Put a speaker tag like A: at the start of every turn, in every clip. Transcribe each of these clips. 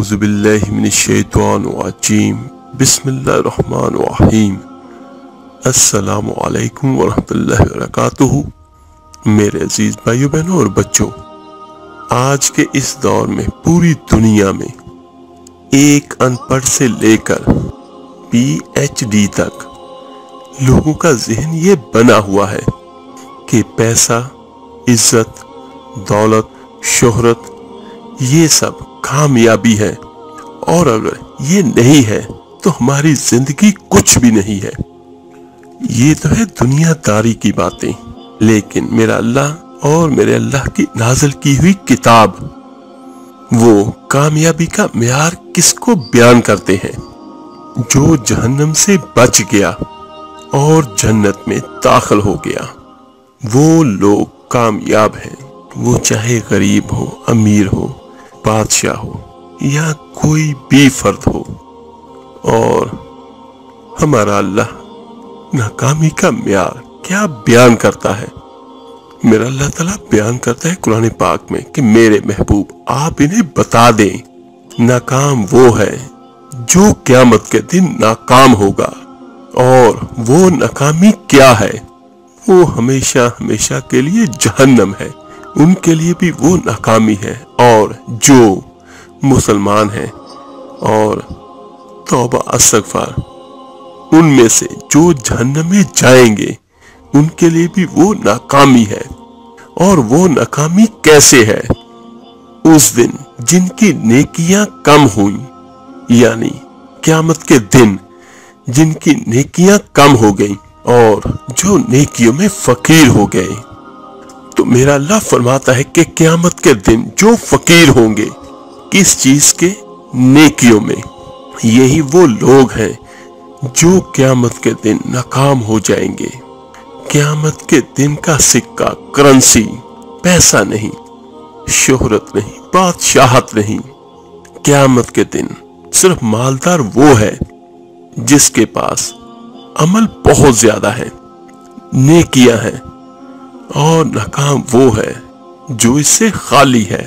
A: अज़बिल्लिनशानजीम बसमीम अल्लाम वरक मेरे अज़ीज़ भाइयों बहनों और बच्चों आज के इस दौर में पूरी दुनिया में एक अनपढ़ से लेकर पीएचडी तक, लोगों का जहन ये बना हुआ है कि पैसा, इज़्ज़त, दौलत, शोहरत, ये सब कामयाबी है। और अगर ये नहीं है तो हमारी ज़िंदगी कुछ भी नहीं है। ये तो है दुनियादारी की बातें। लेकिन मेरा अल्लाह और मेरे अल्लाह की नाजल की हुई किताब वो कामयाबी का म्यार किसको बयान करते हैं? जो जहन्नम से बच गया और जन्नत में दाखिल हो गया। वो लोग कामयाब हैं। वो चाहे गरीब हो, अमीर हो, बादशाह हो या कोई भी फर्द हो। और हमारा अल्लाह नाकामी का म्यार क्या बयान करता है? मेरा अल्लाह ताला बयान करता है कुरान पाक में कि मेरे महबूब आप इन्हें बता दें। नाकाम वो है जो क्यामत के दिन नाकाम होगा। और वो नाकामी क्या है? वो हमेशा हमेशा के लिए जहन्नम है। उनके लिए भी वो नाकामी है। और जो मुसलमान है और तोबा, अस्तगफार, उनमें से जो जहन्नम में जाएँगे उनके लिए भी वो नाकामी है। और वो नाकामी कैसे है? उस दिन जिनकी नेकियाँ कम हुई, यानी क्यामत के दिन जिनकी नेकियाँ कम हो गई और जो नेकियों में फकीर हो गए। तो मेरा अल्लाह फरमाता है कि क्यामत के दिन जो फकीर होंगे किस चीज़ के? नेकियों में। यही वो लोग हैं जो क्यामत के दिन नाकाम हो जाएँगे। क्यामत के दिन का सिक्का, करंसी, पैसा नहीं, शोहरत नहीं, बादशाहत नहीं। क्यामत के दिन सिर्फ़ मालदार वो है जिसके पास अमल बहुत ज़्यादा है, नेकियाँ हैं और नाकाम वो है जो इससे खाली है।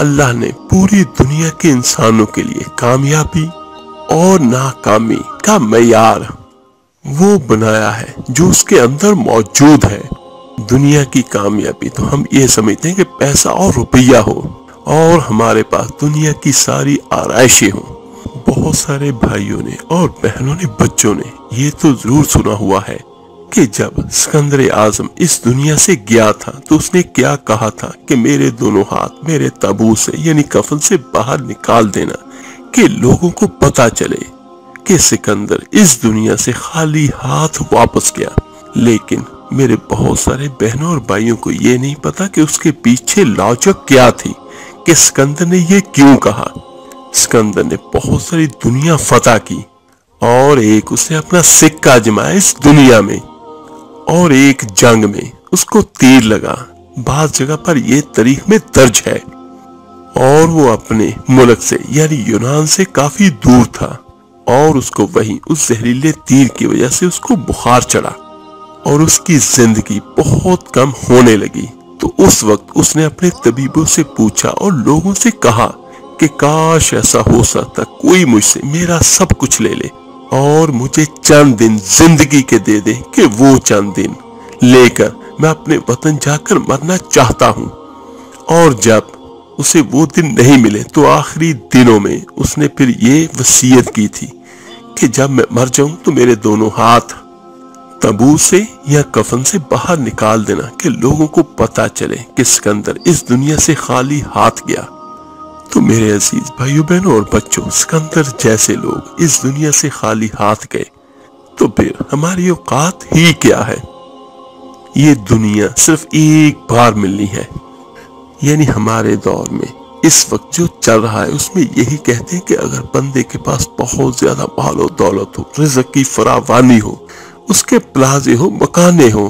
A: अल्लाह ने पूरी दुनिया के इंसानों के लिए कामयाबी और नाकामी का मैार वो बनाया है, जो उसके अंदर मौजूद है। दुनिया की कामयाबी तो हम ये समझते हैं कि पैसा और रुपया हो, और हमारे पास दुनिया की सारी आरइशें हो। बहुत सारे भाइयों ने और बहनों ने, बच्चों ने, ये तो ज़रूर सुना हुआ है कि जब सिकंदर आज़म इस दुनिया से गया था तो उसने क्या कहा था कि मेरे दोनों हाथ मेरे तबू से, यानी कफन से बाहर निकाल देना, कि लोगों को पता चले कि सिकंदर इस दुनिया से खाली हाथ वापस गया। लेकिन मेरे बहुत सारे बहनों और भाइयों को ये नहीं पता कि उसके पीछे लॉजिक क्या थी, कि सिकंदर ने ये क्यों कहा। सिकंदर ने बहुत सारी दुनिया फतह की और एक उसने अपना सिक्का जमाया इस दुनिया में और एक जंग में उसको तीर लगा। बात जगह पर यह तारीख में दर्ज है और वो अपने मुल्क से, यानी यूनान से काफ़ी दूर था। और उसको वही, उस जहरीले तीर की वजह से उसको बुखार चढ़ा और उसकी ज़िंदगी बहुत कम होने लगी। तो उस वक्त उसने अपने तबीबों से पूछा और लोगों से कहा कि, काश ऐसा हो सकता, कोई मुझसे मेरा सब कुछ ले ले और मुझे चंद दिन ज़िंदगी के दे दे कि वो चंद दिन लेकर मैं अपने वतन जाकर मरना चाहता हूँ। और जब उसे वो दिन नहीं मिले तो आखिरी दिनों में उसने फिर ये वसीयत की थी कि जब मैं मर जाऊँ तो मेरे दोनों हाथ तबू से या कफन से बाहर निकाल देना कि लोगों को पता चले कि सिकंदर इस दुनिया से खाली हाथ गया। तो मेरे अज़ीज़ भाइयों बहनों और बच्चों, सिकंदर जैसे लोग इस दुनिया से खाली हाथ गए तो फिर हमारी औकात ही क्या है? ये दुनिया सिर्फ़ एक बार मिलनी है, यानी हमारे दौर में इस वक्त जो चल रहा है, उसमें यही कहते हैं कि अगर बंदे के पास बहुत ज़्यादा मालो दौलत हो, रिजक की फरावानी हो, उसके प्लाजे हो, मकाने हो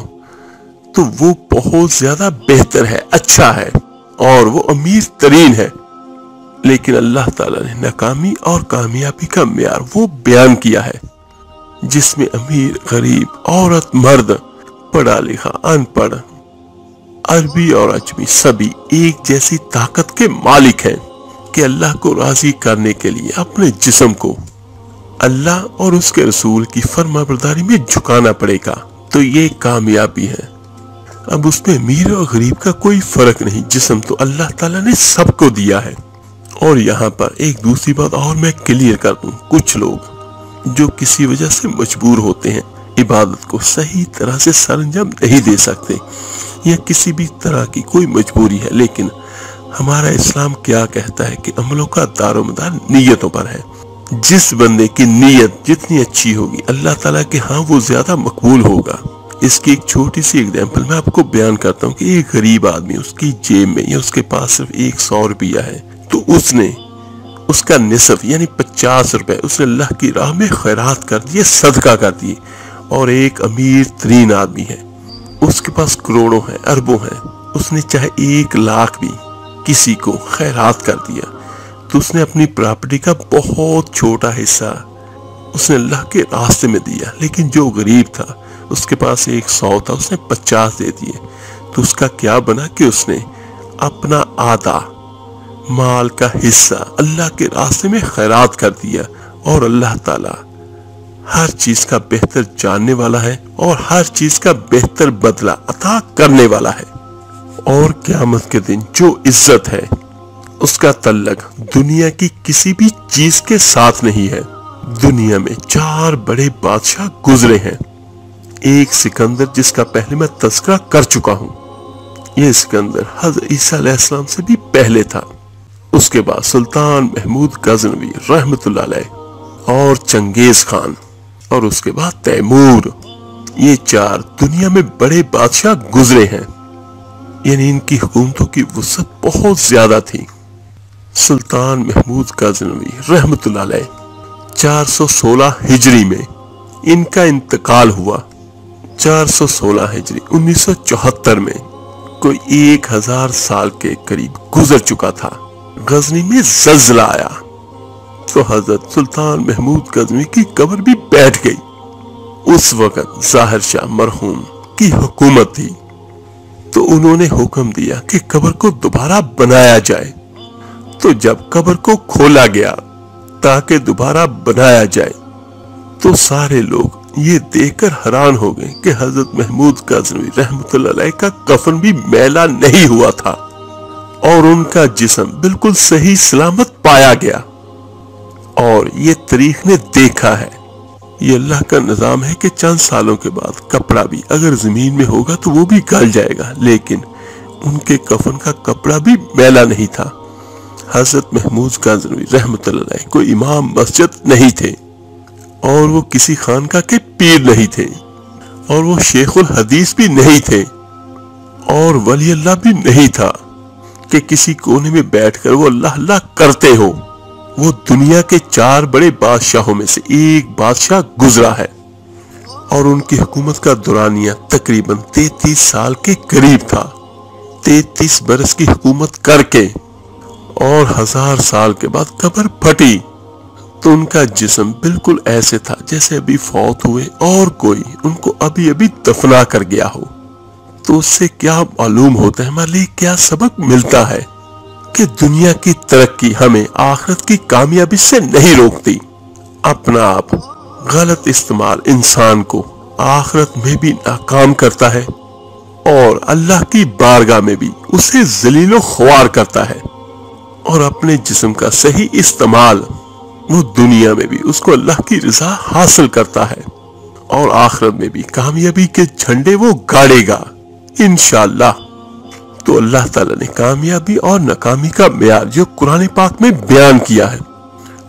A: तो वो बहुत ज़्यादा बेहतर है अच्छा है और वो अमीर तरीन है। लेकिन अल्लाह ताला ने नाकामी और कामयाबी का म्यार वो बयान किया है, जिसमें अमीर, गरीब, औरत, मर्द, पढ़ा लिखा, अनपढ़ अरबी और अजमी सभी एक जैसी ताकत के मालिक हैं कि अल्लाह को राज़ी करने के लिए अपने जिस्म को अल्लाह और उसके रसूल की फर्माबरदारी में झुकाना पड़ेगा। तो ये कामयाबी है। अब उसमें अमीर और गरीब का कोई फ़र्क नहीं। जिस्म तो अल्लाह ताला ने सबको दिया है। और यहाँ पर एक दूसरी बात और मैं क्लियर कर दूँ। कुछ लोग जो किसी वजह से मजबूर होते हैं, इबादत को सही तरह से सरंजाम नहीं दे सकते। या किसी भी तरह की कोई मजबूरी है, लेकिन हमारा इस्लाम क्या कहता है कि अमलों का दारोमदार नीयतों पर है। जिस बंदे की नीयत जितनी अच्छी होगी, अल्लाह ताला के हाँ वो ज़्यादा मकबूल होगा। इसकी एक छोटी सी एग्ज़ाम्पल मैं आपको बयान करता हूँ कि एक गरीब आदमी उसकी जेब में या उसके पास सिर्फ़ एक सौ रुपया है तो उसने उसका निसफ यानी पचास रुपए उसने अल्लाह की राह में खैरात कर दिए, सदका कर दिए, और एक अमीर तरीन आदमी है। उसके पास करोड़ों है, अरबों है। उसने चाहे एक लाख भी किसी को खैरात कर दिया। तो उसने अपनी प्रॉपर्टी का बहुत छोटा हिस्सा उसने अल्लाह के रास्ते में दिया। लेकिन जो गरीब था, उसके पास एक सौ था, उसने पचास दे दिए। तो उसका क्या बना कि उसने अपना आधा माल का हिस्सा अल्लाह के रास्ते में खैरात कर दिया और अल्लाह ताला हर चीज़ का बेहतर जानने वाला है और हर चीज़ का बेहतर बदला अता करने वाला है। और क्यामत के दिन जो इज़्ज़त है, उसका तल्लक दुनिया की किसी भी चीज़ के साथ नहीं है। दुनिया में चार बड़े बादशाह गुजरे हैं। एक सिकंदर जिसका पहले मैं तस्करा कर चुका हूँ। यह सिकंदर हज़रत ईसा से भी पहले था। उसके बाद सुल्तान महमूद गजनवी रहमतुल्लाह और चंगेज खान और उसके बाद तैमूर। ये चार दुनिया में बड़े बादशाह गुजरे हैं। यानी इनकी हुकूमतों की वसत बहुत ज़्यादा थी। सुल्तान महमूद गजनवी रहमतुल्लाह 416 हिजरी में इनका इंतकाल हुआ। 416 हिजरी 1974 में कोई एक हज़ार साल के करीब गुजर चुका था। गजनी में जल्जला आया। तो हज़रत सुल्तान महमूद गजनी की कब्र भी बैठ गई। उस वक्त ज़ाहिर शाह मरहूम की हुकूमत थी तो उन्होंने हुक्म दिया कि कब्र को दोबारा बनाया जाए। तो जब कब्र को खोला गया, ताकि दोबारा बनाया जाए तो सारे लोग ये देखकर हैरान हो गए कि हज़रत महमूद गजनवी रहमत का कफन भी मैला नहीं हुआ था और उनका जिस्म बिल्कुल सही सलामत पाया गया। और ये तारीख ने देखा है ये अल्लाह का निज़ाम है कि चंद सालों के बाद कपड़ा भी अगर ज़मीन में होगा तो वो भी गल जाएगा। लेकिन उनके कफन का कपड़ा भी मैला नहीं था। हज़रत महमूद काजनवी रहमत कोई इमाम मस्जिद नहीं थे और वो किसी खान का के पीर नहीं थे और वो शेखुल हदीस भी नहीं थे और वली अल्लाह भी नहीं था कि किसी कोने में बैठकर वो अल्लाह अल्लाह करते हो। वो दुनिया के चार बड़े बादशाहों में से एक बादशाह गुजरा है और उनकी हुकूमत का दुरानिया तकरीबन तैतीस साल के करीब था। तैतीस बरस की हुकूमत करके और हज़ार साल के बाद कब्र फटी तो उनका जिस्म बिल्कुल ऐसे था जैसे अभी फौत हुए और कोई उनको अभी अभी दफना कर गया हो। तो उससे क्या मालूम होता है, हमारे लिए क्या सबक मिलता है? कि दुनिया की तरक्की हमें आखिरत की कामयाबी से नहीं रोकती। अपना आप गलत इस्तेमाल इंसान को आखिरत में भी नाकाम करता है और अल्लाह की बारगाह में भी उसे जलीलो ख्वार करता है और अपने जिस्म का सही इस्तेमाल वो दुनिया में भी उसको अल्लाह की रजा हासिल करता है और आखिरत में भी कामयाबी के झंडे वो गाड़ेगा। इनशाला तो अल्लाह ताला ने कामयाबी और नाकामी का म्यार जो कुरान पाक में बयान किया है,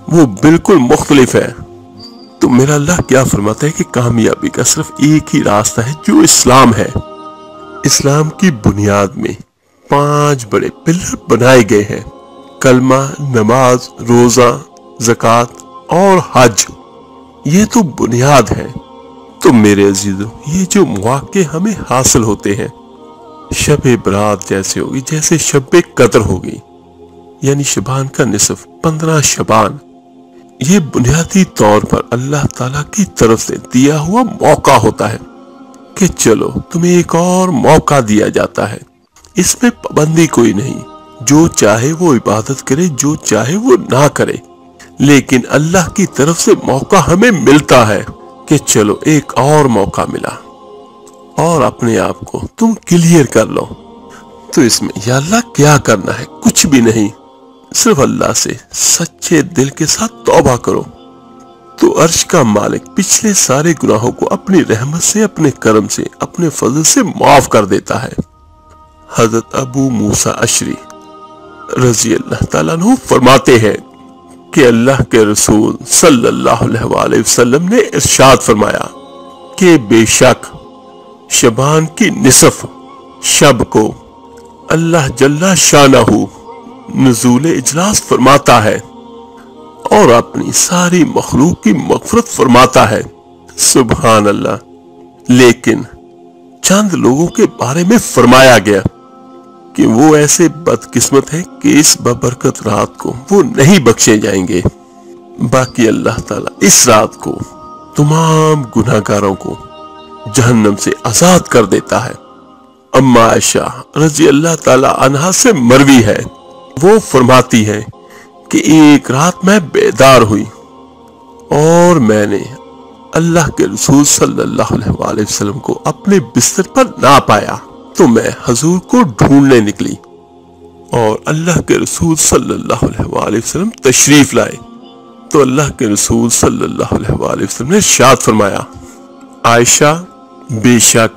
A: वो बिल्कुल मुख्तलिफ़ है। तो मेरा अल्लाह क्या फरमाता है कि कामयाबी का सिर्फ़ एक ही रास्ता है, जो इस्लाम है। इस्लाम की बुनियाद में पाँच बड़े पिलर बनाए गए हैं। कलमा, नमाज़, रोजा, जक़ात और हज। ये तो बुनियाद है। तो मेरे अजीजों, ये जो मौके हमें हासिल होते हैं शब बरात जैसे होगी, जैसे शब कदर होगी। यानी शबान का निसफ पंद्रह शबान। ये बुनियादी तौर पर अल्लाह ताला की तरफ़ से दिया हुआ मौका होता है कि चलो, तुम्हें एक और मौका दिया जाता है। इसमें पाबंदी कोई नहीं। जो चाहे वो इबादत करे, जो चाहे वो ना करे। लेकिन अल्लाह की तरफ़ से मौका हमें मिलता है कि चलो, एक और मौका मिला। और अपने आप को तुम क्लियर कर लो। तो इसमें अल्लाह क्या करना है, कुछ भी नहीं। सिर्फ़ अल्लाह से सच्चे दिल के साथ तौबा करो। तो अर्श का मालिक पिछले सारे गुनाहों को अपनी रहमत से, अपने कर्म से, अपने फजल से माफ़ कर देता है। हज़रत अबू मूसा अशरी रज़ी अल्लाह अन्हु फरमाते हैं कि अल्लाह के रसूल सल्लल्लाहु अलैहि वसल्लम ने इरशाद फरमाया कि बेशक शबान की निसफ, शब को अल्लाह जल्ला शानहू नजूल इजलास फरमाता है और अपनी सारी मखलूक की मगफरत फरमाता है। सुबहान अल्लाह लेकिन चंद लोगों के बारे में फरमाया गया कि वो ऐसे बदकिस्मत है कि इस बबरकत रात को वो नहीं बख्शे जाएँगे। बाकी अल्लाह ताला इस रात को तमाम गुनाहगारों को जहन्नम से आज़ाद कर देता है। अम्मा आयशा रज़ी अल्लाह ताला अनहा से मरवी है। वो फरमाती है कि एक रात मैं बेदार हुई और मैंने अल्लाह के रसूल सल्लल्लाहु अलैहि वसल्लम को अपने बिस्तर पर ना पाया तो मैं हजूर को ढूँढने निकली और अल्लाह के रसूल सल्लल्लाहु अलैहि वसल्लम तशरीफ़ लाए। तो अल्लाह के रसूल सल्लल्लाहु अलैहि वसल्लम ने शाद फरमाया, आयशा बेशक,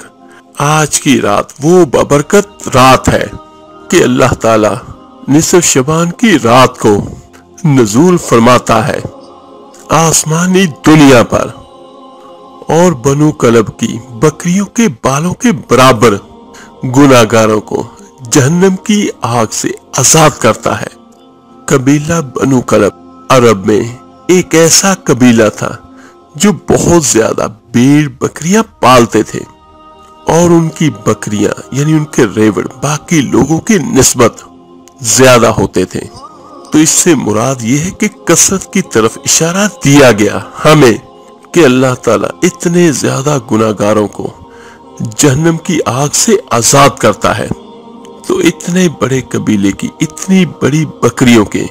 A: आज की रात वो बबरकत रात है कि अल्लाह ताला निसफ शबान की रात को नजूल फरमाता है आसमानी दुनिया पर और बनु कलब की बकरियों के बालों के बराबर गुनागारों को जहन्नम की आग से आज़ाद करता है। कबीला बनु कलब अरब में एक ऐसा कबीला था जो बहुत ज़्यादा भेड़ बकरियाँ पालते थे और उनकी बकरियाँ, यानी उनके रेवड़, बाकी लोगों की निस्बत ज़्यादा होते थे। तो इससे मुराद ये है कि कसरत की तरफ़ इशारा दिया गया हमें कि अल्लाह ताला इतने ज़्यादा गुनागारों को जहन्नम की आग से आज़ाद करता है। तो इतने बड़े कबीले की, इतनी बड़ी बकरियों के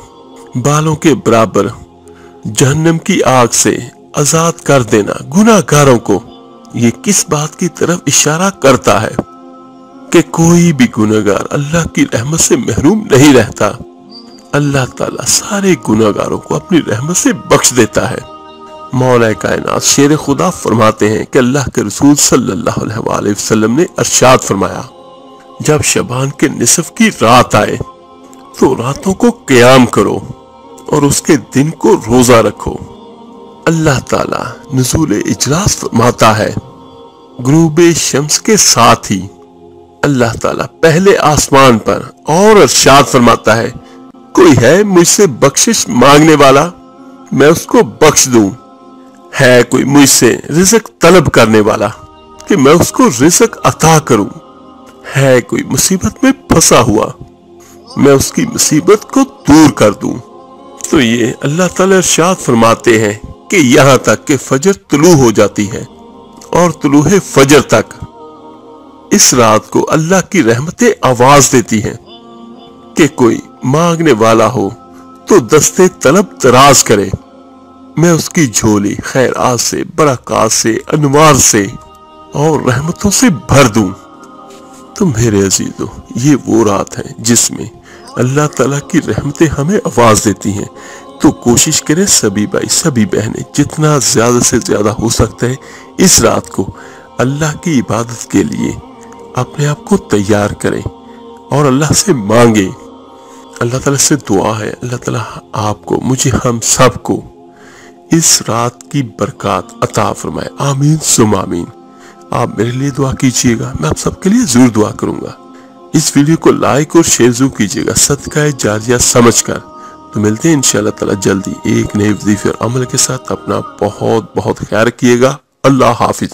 A: बालों के बराबर जहन्नम की आग से आज़ाद कर देना। गुनागारों को ये किस बात की तरफ़ इशारा करता है कि कोई भी गुनागार अल्लाह की रहमत से महरूम नहीं रहता। अल्लाह ताला सारे गुनागारों को अपनी रहमत से बख्श देता है। मौला कायनात शेर खुदा फरमाते हैं कि अल्लाह के रसूल सल्लल्लाहु अलैहि वसल्लम ने अरशाद फरमाया, जब शबान के निसफ की रात आए तो रातों को क्याम करो और उसके दिन को रोजा रखो। अल्लाह ताला नजूल इजलास फरमाता है। ग्रूब शम्स के साथ ही अल्लाह ताला पहले आसमान पर और अरशाद फरमाता है, कोई है मुझसे बख्शिश मांगने वाला? मैं उसको बख्श दूँ। है कोई मुझसे रिजक तलब करने वाला कि मैं उसको रिजक अता करूँ? है कोई मुसीबत में फंसा हुआ? मैं उसकी मुसीबत को दूर कर दूँ। तो ये अल्लाह ताला इरशाद फरमाते हैं। कि यहाँ तक कि फजर तुलू हो जाती है और तुलूहे फजर तक। इस रात को अल्लाह की रहमतें आवाज़ देती हैं कि कोई मांगने वाला हो तो दस्ते तलब तराज करे। मैं उसकी झोली खैर आज से, बरकत से, अनवार से और रहमतों से भर दूँ। तो मेरे अजीजों, ये वो रात है जिसमें अल्लाह ताला की रहमतें हमें आवाज़ देती हैं तो कोशिश करें सभी भाई, सभी बहनें, जितना ज़्यादा से ज़्यादा हो सकता है, इस रात को अल्लाह की इबादत के लिए अपने आप को तैयार करें और अल्लाह से मांगे। अल्लाह ताला से दुआ है, अल्लाह ताला आपको, मुझे हम सबको इस रात की बरकत अता फरमाए। आमीन, सुम आमीन। आप मेरे लिए दुआ कीजिएगा, मैं आप सबके लिए ज़रूर दुआ करूँगा। इस वीडियो को लाइक और शेयर ज़रूर कीजिएगा। सदका जारिया समझकर तो मिलते हैं इंशाल्लाह ताला जल्दी एक नए वजीफे और अमल के साथ। अपना बहुत बहुत ख्याल रखिएगा अल्लाह हाफिज।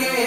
B: गे